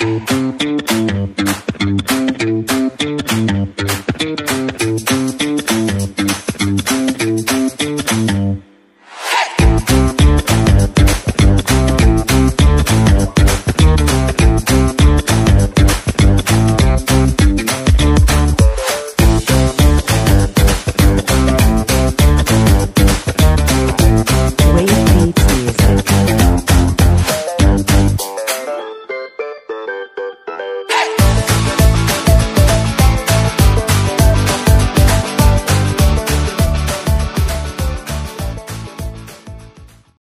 Wave beats music.